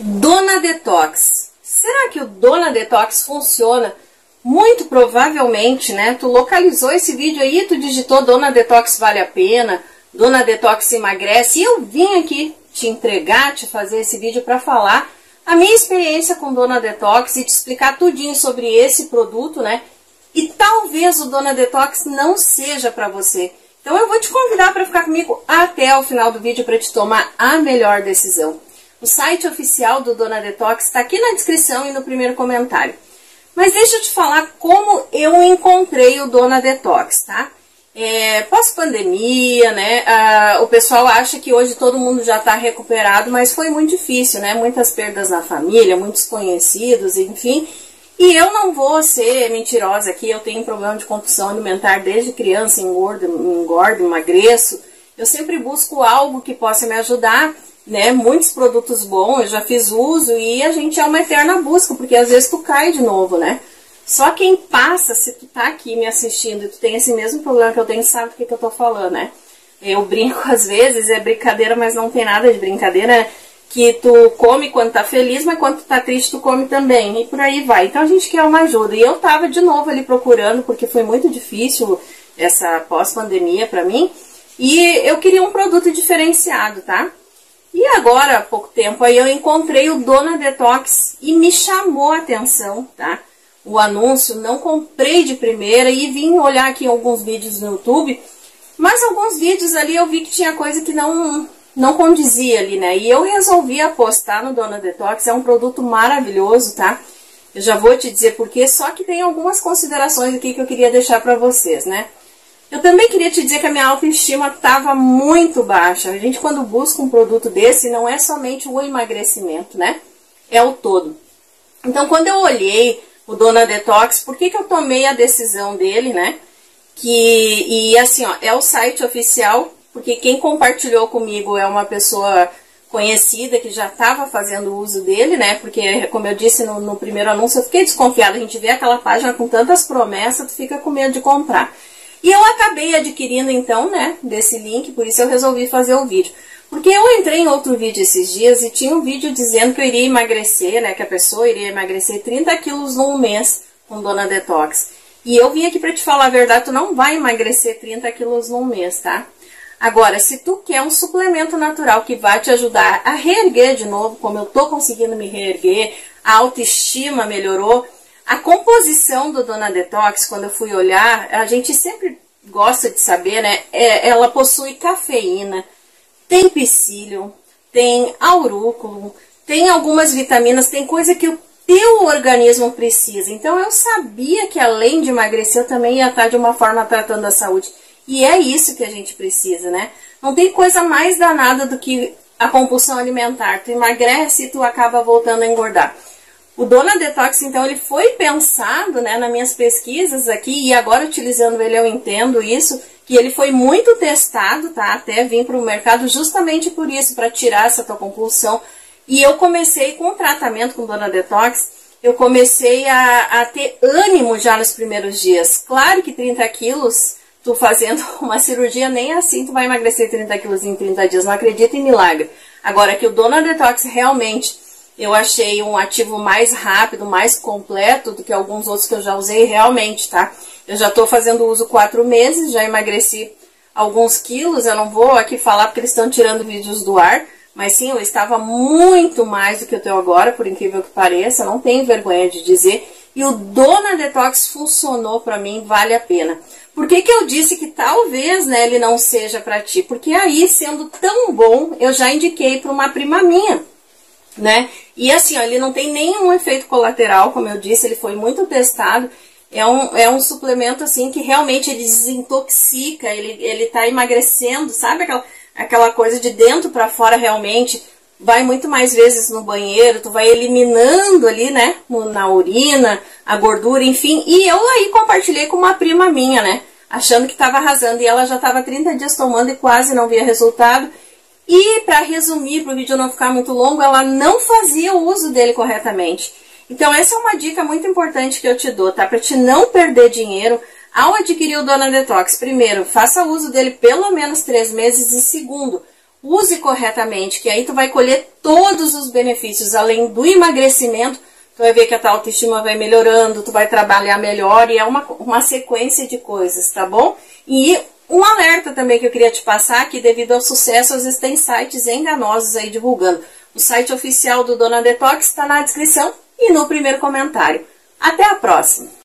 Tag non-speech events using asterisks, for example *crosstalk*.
Dona Detox. Será que o Dona Detox funciona? Muito provavelmente, né? Tu localizou esse vídeo aí, tu digitou Dona Detox vale a pena, Dona Detox emagrece, e eu vim aqui te entregar, te fazer esse vídeo para falar a minha experiência com Dona Detox e te explicar tudinho sobre esse produto, né? E talvez o Dona Detox não seja para você. Então eu vou te convidar para ficar comigo até o final do vídeo para te tomar a melhor decisão. O site oficial do Dona Detox está aqui na descrição e no primeiro comentário. Mas deixa eu te falar como eu encontrei o Dona Detox, tá? É, Pós-pandemia, né? Ah, o pessoal acha que hoje todo mundo já está recuperado, mas foi muito difícil, né? Muitas perdas na família, muitos conhecidos, enfim. E eu não vou ser mentirosa aqui, eu tenho problema de compulsão alimentar desde criança, engordo, engordo, emagreço. Eu sempre busco algo que possa me ajudar né, muitos produtos bons, eu já fiz uso e a gente é uma eterna busca, porque às vezes tu cai de novo, né? Só quem passa, se tu tá aqui me assistindo e tu tem esse mesmo problema que eu tenho, sabe do que, que eu tô falando, né? Eu brinco *laughs* às vezes, é brincadeira, mas não tem nada de brincadeira, que tu come quando tá feliz, mas quando tu tá triste tu come também, e por aí vai. Então a gente quer uma ajuda. E eu tava de novo ali procurando, porque foi muito difícil essa pós-pandemia para mim, e eu queria um produto diferenciado, tá? E agora, há pouco tempo, aí eu encontrei o Dona Detox e me chamou a atenção, tá? O anúncio, não comprei de primeira e vim olhar aqui alguns vídeos no YouTube, mas alguns vídeos ali eu vi que tinha coisa que não, não condizia ali, né? E eu resolvi apostar no Dona Detox, é um produto maravilhoso, tá? Eu já vou te dizer porquê, só que tem algumas considerações aqui que eu queria deixar para vocês, né? Eu também queria te dizer que a minha autoestima estava muito baixa. A gente, quando busca um produto desse, não é somente o emagrecimento, né? É o todo. Então, quando eu olhei o Dona Detox, por que, que eu tomei a decisão dele, né? Que, e assim, ó, é o site oficial, porque quem compartilhou comigo é uma pessoa conhecida que já estava fazendo uso dele, né? Porque, como eu disse no, no primeiro anúncio, eu fiquei desconfiada. A gente vê aquela página com tantas promessas, tu fica com medo de comprar. E eu acabei adquirindo então, né, desse link, por isso eu resolvi fazer o vídeo. Porque eu entrei em outro vídeo esses dias e tinha um vídeo dizendo que eu iria emagrecer, né, que a pessoa iria emagrecer 30 quilos num mês com Dona Detox. E eu vim aqui para te falar a verdade, tu não vai emagrecer 30 quilos num mês, tá? Agora, se tu quer um suplemento natural que vai te ajudar a reerguer de novo, como eu tô conseguindo me reerguer, a autoestima melhorou, a composição do Dona Detox, quando eu fui olhar, a gente sempre gosta de saber, né? É, ela possui cafeína, tem psyllium, tem aurúculo, tem algumas vitaminas, tem coisa que o teu organismo precisa. Então eu sabia que além de emagrecer, eu também ia estar de uma forma tratando a saúde. E é isso que a gente precisa, né? Não tem coisa mais danada do que a compulsão alimentar. Tu emagrece e tu acaba voltando a engordar. O Dona Detox, então, ele foi pensado, né, nas minhas pesquisas aqui, e agora utilizando ele eu entendo isso, que ele foi muito testado, tá, até vir para o mercado justamente por isso, para tirar essa tua compulsão. E eu comecei com o tratamento com Dona Detox, eu comecei a, a ter ânimo já nos primeiros dias. Claro que 30 quilos, tu fazendo *laughs* uma cirurgia, nem assim tu vai emagrecer 30 quilos em 30 dias, não acredita em milagre. Agora que o Dona Detox realmente eu achei um ativo mais rápido, mais completo do que alguns outros que eu já usei realmente, tá? Eu já estou fazendo uso quatro meses, já emagreci alguns quilos, eu não vou aqui falar porque eles estão tirando vídeos do ar, mas sim, eu estava muito mais do que eu tenho agora, por incrível que pareça, não tenho vergonha de dizer. E o Dona Detox funcionou para mim, vale a pena. Por que, que eu disse que talvez né, ele não seja para ti? Porque aí, sendo tão bom, eu já indiquei para uma prima minha né? E assim, ó, ele não tem nenhum efeito colateral, como eu disse, ele foi muito testado. É um, é um suplemento assim que realmente ele desintoxica, ele, ele tá emagrecendo, sabe aquela, aquela coisa de dentro para fora realmente. Vai muito mais vezes no banheiro, tu vai eliminando ali, né, na urina, a gordura, enfim. E eu aí compartilhei com uma prima minha, né, achando que estava arrasando. E ela já estava 30 dias tomando e quase não via resultado. E, para resumir, para o vídeo não ficar muito longo, ela não fazia o uso dele corretamente. Então, essa é uma dica muito importante que eu te dou, tá? Para te não perder dinheiro ao adquirir o Dona Detox. Primeiro, faça uso dele pelo menos três meses. E segundo, use corretamente, que aí tu vai colher todos os benefícios, além do emagrecimento, tu vai ver que a tua autoestima vai melhorando, tu vai trabalhar melhor e é uma, uma sequência de coisas, tá bom? E um alerta também que eu queria te passar, que devido ao sucesso, às vezes tem sites enganosos aí divulgando. O site oficial do Dona Detox está na descrição e no primeiro comentário. Até a próxima!